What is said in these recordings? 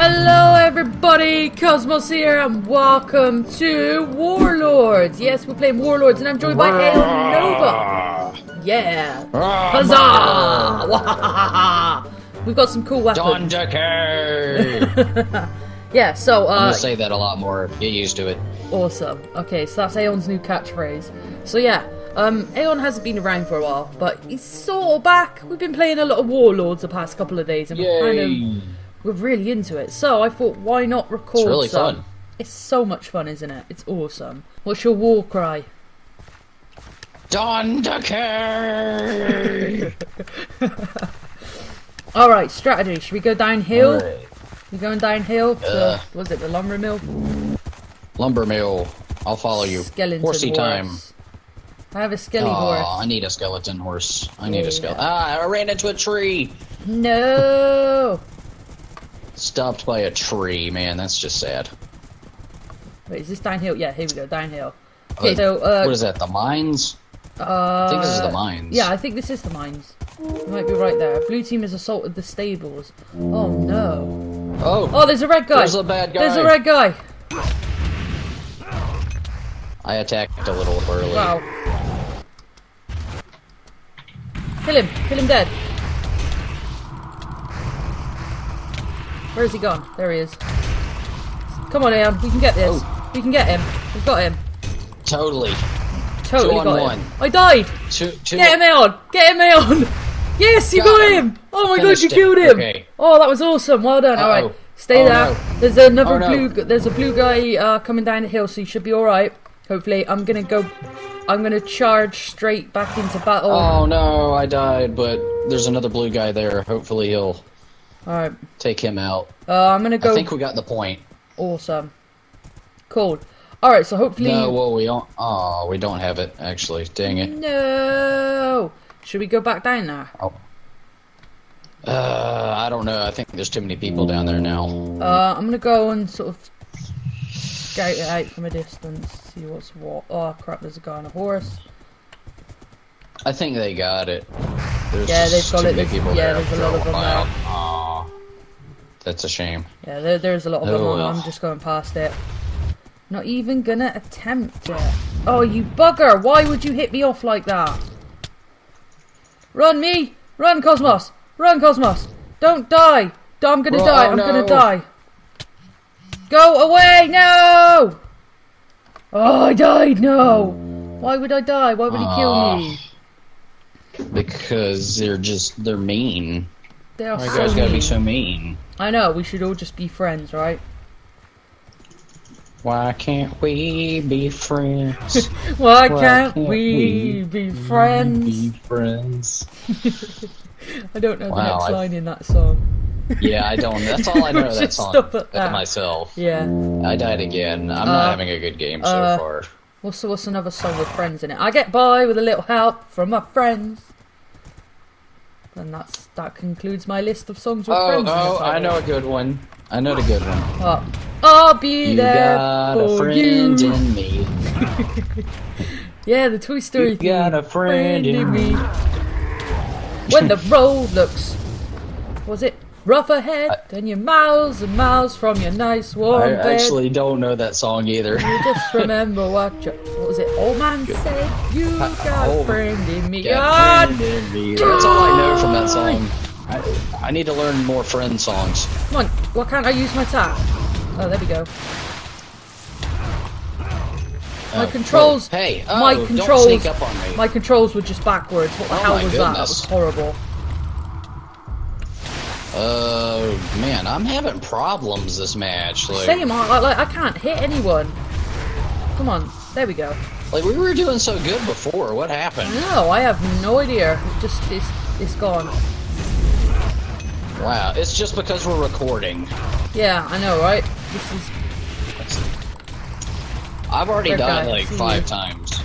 Hello, everybody! Cozmos here, and welcome to Warlords. Yes, we're playing Warlords, and I'm joined by Aeon Nova. Yeah, huzzah! We've got some cool Don weapons. Decay! Yeah, so I'm uh, gonna say that a lot more. Get used to it. awesome. Okay, so that's Aeon's new catchphrase. So yeah, um, Aeon hasn't been around for a while, but he's sort of back. We've been playing a lot of Warlords the past couple of days, and we're kind of we're really into it. So I thought, why not record? It's really some? fun. It's so much fun, isn't it? It's awesome. What's your war cry? Don Decay! All right, strategy. Should we go downhill? Alright. We going downhill? To, Uh. was it the lumber mill? Lumber mill. I'll follow you. Skeleton Horsey horse. time. I have a skelly horse. I need a skeleton horse. I need Yeah. a skeleton. Ah, I ran into a tree. No. Stopped by a tree. Man, that's just sad. Wait, is this downhill? Yeah, here we go, downhill. Okay, Uh, so uh, what is that? The mines? Uh, I think this is the mines. Yeah, I think this is the mines. You might be right there. Blue team has assaulted the stables. Oh no. Oh, Oh, there's a red guy. There's a bad guy. There's a red guy. I attacked a little early. Wow. Kill him. Kill him dead. Where is he gone? There he is. Come on, Ian. We can get this. Oh. We can get him. We've got him. Totally. Totally Two on got one. him. I died. Two, two. Get him on! Get him on! Yes, you Got got him. him! Oh my god, Finished you it. killed him! Okay. Oh, that was awesome. Well done. All right, stay Oh, there. no. There's another Oh, no. blue. There's a blue guy uh, coming down the hill, so you should be all right. Hopefully, I'm gonna go. I'm gonna charge straight back into battle. Oh no, I died, but there's another blue guy there. Hopefully he'll All right. take him out. Uh, I'm gonna go. I think we got the point. Awesome. Cool. All right. So hopefully. No, well we don't. Oh, we don't have it actually. Dang it. No. Should we go back down there? Oh. Uh, I don't know. I think there's too many people down there now. Uh, I'm gonna go and sort of scout it out from a distance, see what's what. Oh crap! There's a guy on a horse. I think they got it. There's Yeah, they've got it. many There's- people yeah, there there's a lot of them Wow. there. That's a shame. Yeah, there, there's a lot of oh, them Oh, on. well. I'm just going past it. Not even gonna attempt it. Oh, you bugger! Why would you hit me off like that? Run me! Run, Cozmos! Run, Cozmos! Don't die! I'm gonna Well, die! oh, I'm gonna die! Go away! No! Oh, I died! No! Why would I die? Why would he kill me? Ah. Because they're just they're mean. They are Why you so guys gotta be so mean? I know. We should all just be friends, right? Why can't we be friends? Why Why can't, can't we, we be friends? Be friends. I don't know the next I- line in that song. Yeah, I don't. That's all I know. That song. stop at That's that. myself. Yeah. I died again. I'm Uh, not having a good game so uh, far. What's what's another song with friends in it? I get by with a little help from my friends. And that's that concludes my list of songs with Oh, friends. oh, the I know a good one. I know the good one. Oh, I'll be You there got for a friend you. in me. Yeah, the Toy Story You theme. got a friend in me. When the road looks, was it rough ahead, and you're miles and miles from your nice warm I bed. actually don't know that song either. You just remember what you, what was it? Old man said you got a oh, friend in me. God, in me. That's all I know from that song. I, I need to learn more friend songs. come on, why can't I use my tap? Oh, there we go. My Oh, controls- oh, hey, oh, my don't controls- sneak up on me. My controls were just backwards. What the Oh hell was that? That was horrible. Uh, man, I'm having problems this match. Like, Same, I, like, I can't hit anyone. Come on, there we go. like we were doing so good before. What happened? No, I have no idea. It just it's it's gone. Wow, it's just because we're recording. Yeah, I know, right? This is I've already Red died guy, like five you. times.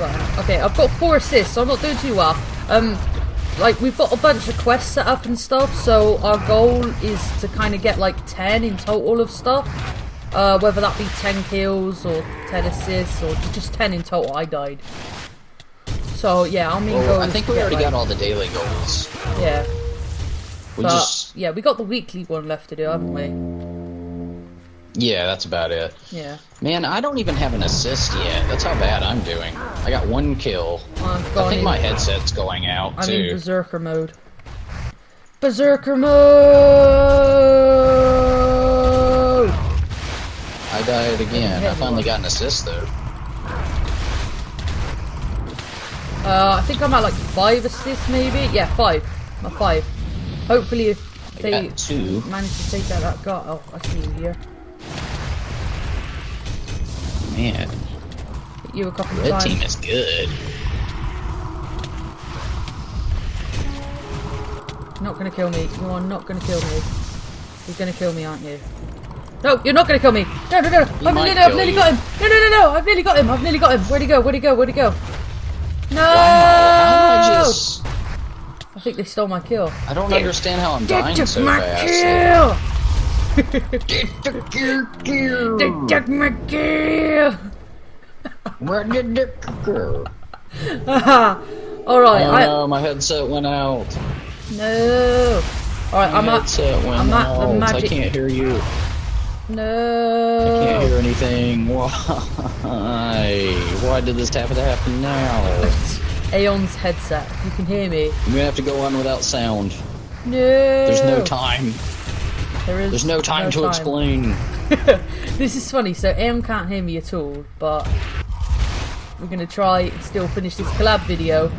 right. Okay, I've got four assists, so I'm not doing too well. Um, like we've got a bunch of quests set up and stuff, so our goal is to kind of get like ten in total of stuff. Uh, whether that be ten kills or ten assists or just ten in total. I died. So yeah, our main Well, I think we already like- got all the daily goals. Yeah. We But just yeah, we got the weekly one left to do, haven't we? yeah, that's about it. Yeah. Man, I don't even have an assist yet. That's how bad I'm doing. I got one kill. I think in, my headset's going out I'm in berserker mode. Berserker mode. Died again. I finally got an assist though. Uh, I think I'm at like five assists, maybe. Yeah, five. I'm five. Hopefully, if I they two. manage to take out that gut. Oh, I see you here. Man, Hit you a couple of red times. team is good. Not gonna kill me. You are not gonna kill me. You're gonna kill me, aren't you? No, you're not gonna kill me. No, no, no. I've, nearly, I've nearly got him. No, no, no, no. I've nearly got him. I've nearly got him. Where'd he go? Where'd he go? Where'd he go? He go? No. Wow, I just? I think they stole my kill. I don't understand how I'm dying took so my fast. kill. Get the kill, kill. They took my kill. Where did the kill? All right. Oh I, no, my headset went out. no. All right. My I'm at. headset went I'm at out. the magic- I can't hear you. No. I can't hear anything. Why? Why did this have to happen now? Aeon's headset. You can hear me. I'm gonna have to go on without sound. No. There's no time. There is There's no time to explain. this is funny. So Aeon can't hear me at all, but we're gonna try and still finish this collab video,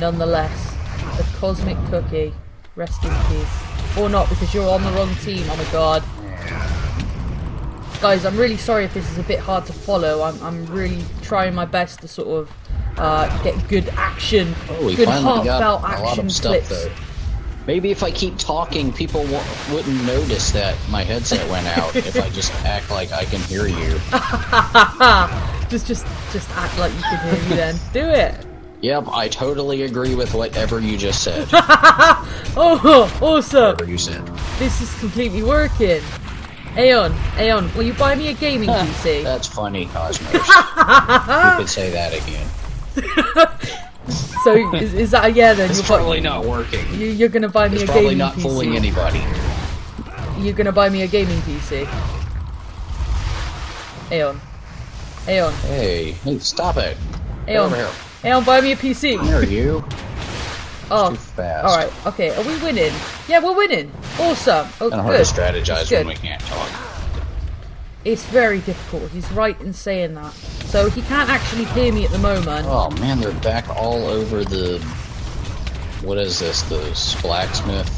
nonetheless. The Cosmic Cookie, rest in peace, or not because you're on the wrong team. Oh my god, guys, I'm really sorry if this is a bit hard to follow. I'm I'm really trying my best to sort of uh, get good action, Oh, we good heartfelt a lot action of stuff clips. though. Maybe if I keep talking, people wouldn't notice that my headset went out if I just act like I can hear you. just just just act like you can hear me. Then do it. Yep, I totally agree with whatever you just said. Oh, awesome! whatever you said. This is completely working. Aeon, Aeon, will you buy me a gaming PC? That's funny, Cozmos. you could say that again. So is, is that a yeah then? It's You're, probably not working. you, you're gonna buy me It's a probably gaming not PC. fooling anybody. You're gonna buy me a gaming PC. Aeon, Aeon, Hey, hey, stop it. Aeon, over here. Aeon, buy me a PC. There you. Oh, Too fast. all right, okay. Are we winning? Yeah, we're winning. Awesome. Oh, of hard to strategize That's when we can't talk. It's very difficult. He's right in saying that. So he can't actually hear me at the moment. Oh man, they're back all over the. What is this? The blacksmith?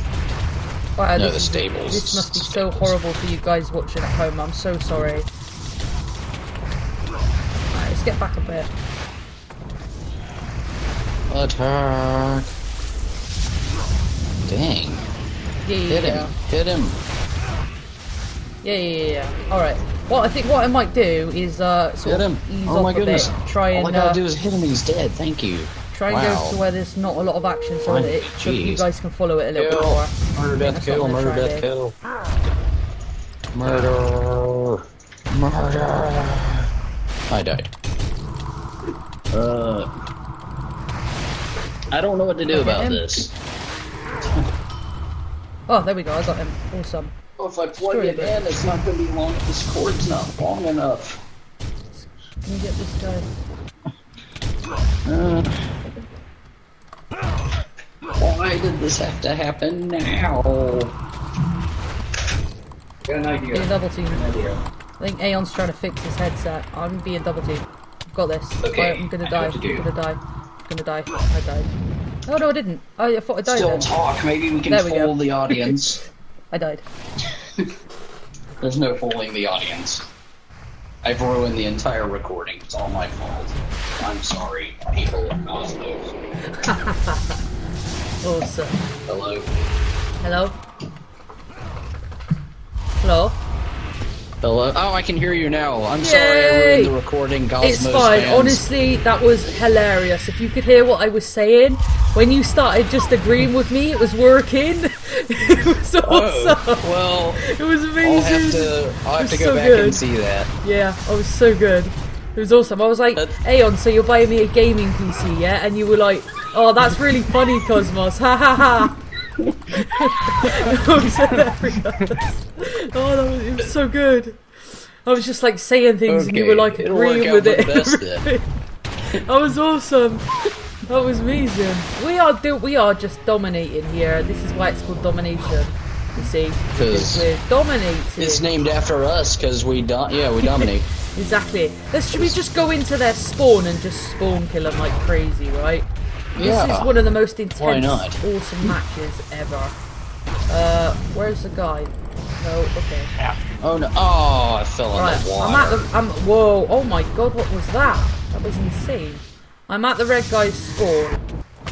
Wow, No, the stables. This must be so horrible for you guys watching at home. I'm so sorry. Alright, let's get back a bit. Attack! Dang! Yeah, yeah, Hit yeah. him! Hit him! Yeah, yeah, yeah. yeah. Alright. Well, I think what I might do is uh, sort Hit him! of ease Oh my a goodness! bit. Try All and I gotta uh, do is hit him. He's dead. Thank you. try and wow. go to where there's not a lot of action, so Fine, that, it, so you guys can follow it a little bit more. Murder, that's death, kill! Murder, gonna death, kill! Murder! Murder! I died. Uh. I don't know what to do Okay, about him. this. Oh, there we go. I got him. Awesome. Well, if I plug it in, it's not going to be long. This cord's not long enough. Can you get this guy? Uh, why did this have to happen now? Got an idea. double team. idea. I think Aeon's trying to fix his headset. I'm being double team. I've got this. Okay, I'm gonna die. what to do. I'm gonna die. I'm gonna die. I died. Oh no, I didn't. I, I thought I died Still then. talk. Maybe we can There we fool the audience. I died. There's no fooling the audience. I've ruined the entire recording. It's all my fault. I'm sorry, people of Cozmos. Awesome. Hello. Hello? Hello? Hello. Oh, I can hear you now. I'm sorry I Yay! ruined the recording. Cozmos It's fine. fans. Honestly, that was hilarious. If you could hear what I was saying, when you started just agreeing with me, it was working. it was oh, awesome. Oh, well, It was I'll amazing. have to. I'll have to go so back good. and see that. Yeah, I was so good. It was awesome. I was like, Aeon, so you're buying me a gaming PC, yeah? And you were like, oh, that's really funny, Cozmos. Ha ha ha. Was hilarious. Oh, that was, it was so good. I was just like saying things and you were like agreeing with it. the best then. that was awesome. That was amazing. We are do we are just dominating here. This is why it's called domination. You see, 'Cause we're dominating. It's named after us because we don't. yeah we dominate. Exactly. Let's should we just go into their spawn and just spawn kill them like crazy, right? This Yeah. is one of the most intense, awesome matches ever. Uh, where's the guy? No, okay. Oh no! Oh, I fell Right, the water. I'm at the. I'm. Whoa! Oh my god! What was that? That was insane. I'm at the red guy's spawn.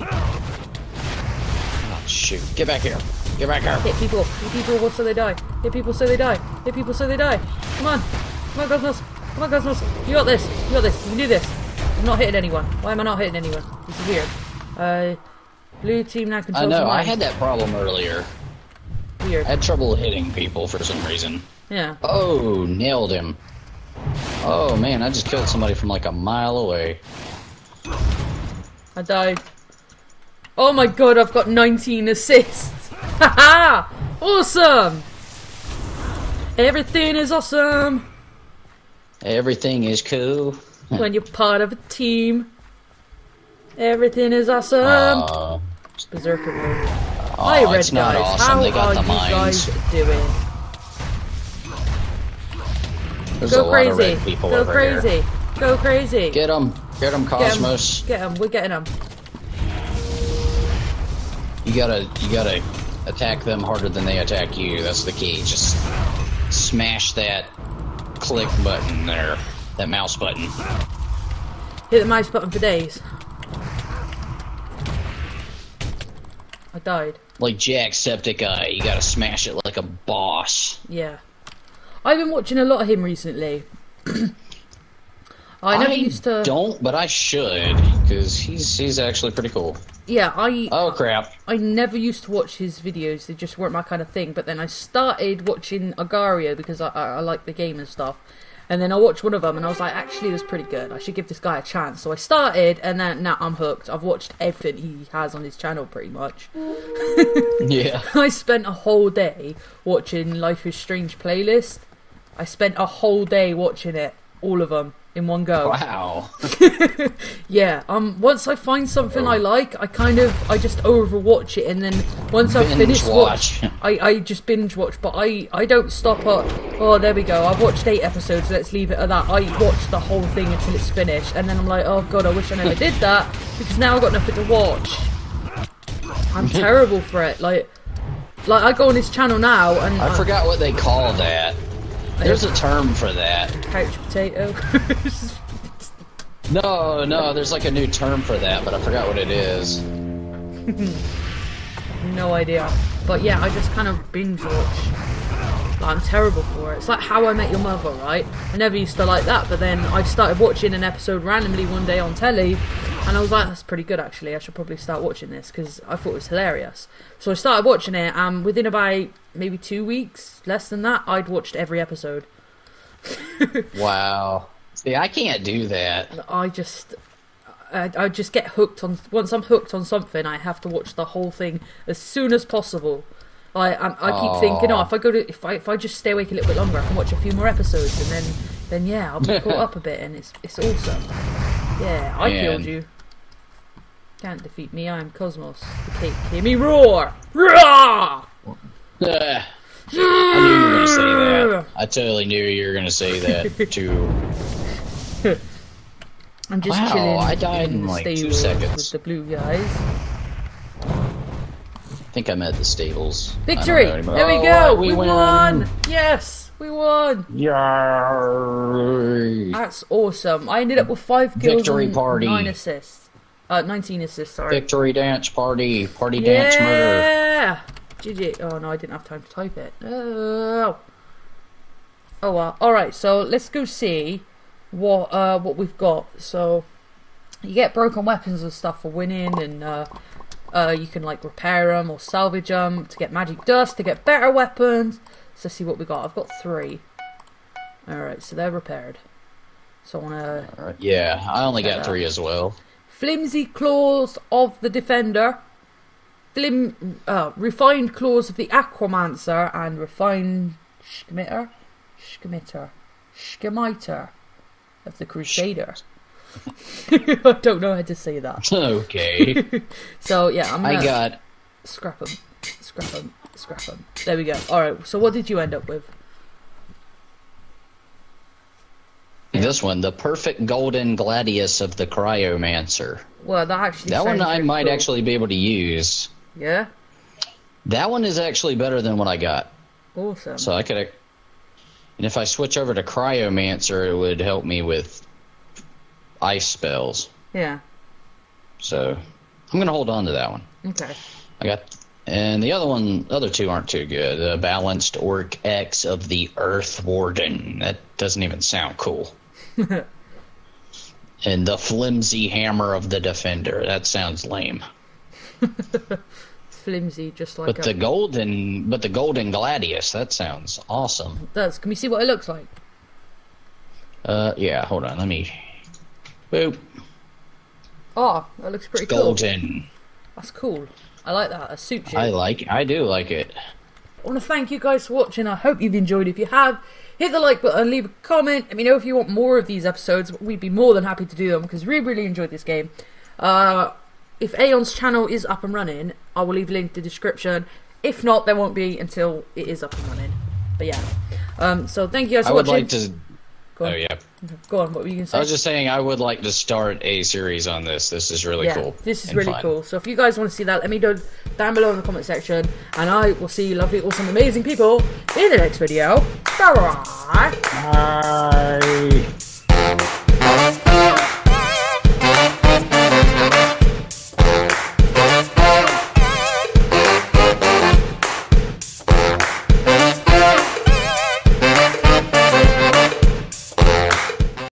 Oh, shoot! Get back here! Get back here! Hit people. Hit people so they die. Hit people so they die. Hit people so they die. Come on. Come on, Cozmos. Come on, Cozmos. You got this. You got this. You can do this. I'm not hitting anyone. Why am I not hitting anyone? This is weird. Uh, blue team now I know. I had that problem earlier. Weird. I had trouble hitting people for some reason. Yeah. Oh, nailed him. Oh man, I just killed somebody from like a mile away. I died. Oh my god, I've got 19 assists. Haha! awesome! Everything is awesome Everything is cool. when you're part of a team. Everything is awesome. Uh, Berserker mode. oh, Hi, red it's not guys. awesome. How they got are the you mines. guys doing? There's Go a lot crazy. Go crazy. here. Go crazy. Get them. Get them, Cozmos. Get him. We're getting him. You gotta, you gotta attack them harder than they attack you. That's the key. Just smash that click button there, that mouse button. Hit the mouse button for days. Died. Like Jack Jacksepticeye, you gotta smash it like a boss. Yeah. I've been watching a lot of him recently. I never used to. don't, but I should, because he's he's actually pretty cool. Yeah, I Oh crap! I never used to watch his videos. They just weren't my kind of thing. But then I started watching Agar.io because I, I, I like the game and stuff. And then I watched one of them and I was like, actually, it was pretty good. I should give this guy a chance. So I started, and then now I'm hooked. I've watched everything he has on his channel pretty much. Yeah. I spent a whole day watching Life is Strange playlist. I spent a whole day watching it, all of them in one go. Wow. Yeah. Um. Once I find something I like, I kind of I just overwatch it, and then once I've Binge finished watch. watch, I I just binge watch. But I I don't stop at. Oh, there we go. I've watched eight episodes. Let's leave it at that. I watch the whole thing until it's finished, and then I'm like, oh god, I wish I never did that because now I've got nothing to watch. I'm terrible for it. Like. Like I go on his channel now and I forgot what they call that. There's a term for that. couch potato. No, no, there's like a new term for that, but I forgot what it is. No idea. But yeah, I just kind of binge watch. Like, I'm terrible for it. It's like How I Met Your Mother, right? I never used to like that, but then I started watching an episode randomly one day on telly, and I was like, that's pretty good actually. I should probably start watching this because I thought it was hilarious. So I started watching it, and within about maybe two weeks, less than that, I'd watched every episode. Wow. See, I can't do that. I just. I, I just get hooked on. Once I'm hooked on something, I have to watch the whole thing as soon as possible. I I, I keep Aw. thinking, oh, if I go to if I if I just stay awake a little bit longer, I can watch a few more episodes, and then then yeah, I'll be caught up a bit, and it's it's awesome. Yeah, I Man. killed you. Can't defeat me. I'm Cozmos. The cake. Hear me roar! Roar! I knew you were gonna say that. I totally knew you were gonna say that too. I'm just Wow, chilling I died in in, the like, two seconds. with the blue guys. I think I'm at the stables. Victory! There we Oh, go! We, We, win. won! Yes! We won! Yay! That's awesome. I ended up with five kills Victory and party. nine assists. Uh, 19 assists, sorry. Victory dance party. Party dance murder. yeah! GG. Oh no, I didn't have time to type it. Oh. Oh well. Alright, so let's go see what uh what we've got. So you get broken weapons and stuff for winning and uh uh, you can like repair them or salvage them to get magic dust to get better weapons. So let's see what we got. I've got three. All right, so they're repaired. So I want to Alright, Yeah, I only got three as well. flimsy claws of the defender. flim, uh, refined claws of the Aquamancer and refined Schmitter, Schmitter, Schmiter of the Crusader. I don't know how to say that. Okay. So yeah, I'm gonna I got scrap them, scrap them, scrap them. There we go. All right. So what did you end up with? this one, the perfect golden gladius of the cryomancer. Well, that actually That one I might cool. actually be able to use. yeah, That one is actually better than what I got. awesome. So I could. And if I switch over to cryomancer, it would help me with ice spells. yeah. So I'm gonna hold on to that one. Okay. I got, and the other one, other two aren't too good. The balanced orc Axe of the Earth Warden. That doesn't even sound cool. and the flimsy hammer of the Defender. That sounds lame. Flimsy, just like But a, the golden, but the golden gladius. That sounds awesome. does. Can we see what it looks like? Uh, yeah. Hold on. Let me. Boop. Oh, that looks pretty cool. Golden. That's cool. I like that. A suits you. I like. I do like it. I want to thank you guys for watching. I hope you've enjoyed. If you have, hit the like button, leave a comment. Let me know if you want more of these episodes. We'd be more than happy to do them because we really enjoyed this game. Uh, if Aeon's channel is up and running, I will leave a link in the description. If not, there won't be until it is up and running. But yeah. Um, so thank you guys I for would watching. like to. Go on. Oh yeah. Go on. What were you going to say? I was just saying I would like to start a series on this. This is really yeah, cool. this is really fun. coul So if you guys want to see that, let me know down below in the comment section, and I will see you lovely, awesome, amazing people in the next video. Bye bye. Bye.